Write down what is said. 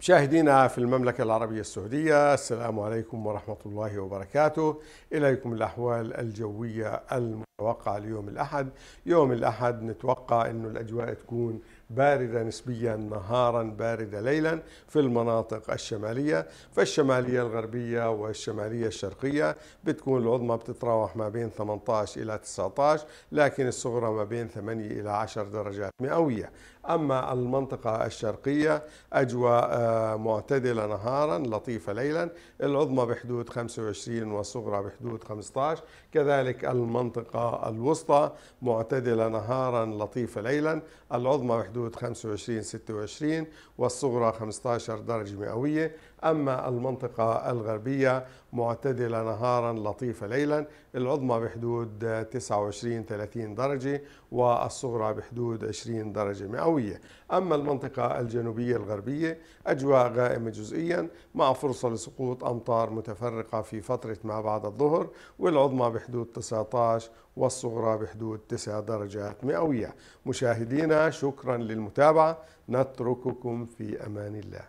مشاهدينا في المملكة العربية السعودية السلام عليكم ورحمة الله وبركاته. إليكم الأحوال الجوية المتوقعة ليوم الأحد. يوم الأحد نتوقع أنه الأجواء تكون باردة نسبيا نهارا باردة ليلا في المناطق الشمالية. فالشمالية الغربية والشمالية الشرقية بتكون العظمى بتتراوح ما بين 18 إلى 19 لكن الصغرى ما بين 8 إلى 10 درجات مئوية. أما المنطقة الشرقية أجواء آه، معتدلة نهارا لطيفة ليلا. العظمى بحدود 25 والصغرى بحدود 15 كذلك المنطقة الوسطى معتدلة نهارا لطيفة ليلا. العظمى بحدود 25 26 والصغرى 15 درجة مئوية. أما المنطقة الغربية معتدلة نهارا لطيفة ليلا. العظمى بحدود 29 30 درجة والصغرى بحدود 20 درجة مئوية. أما المنطقة الجنوبية الغربية أجواء غائمة جزئيا مع فرصة لسقوط أمطار متفرقة في فترة ما بعد الظهر والعظمى بحدود 19 والصغرى بحدود 9 درجات مئوية. مشاهدينا شكرا للمتابعة. نترككم في أمان الله.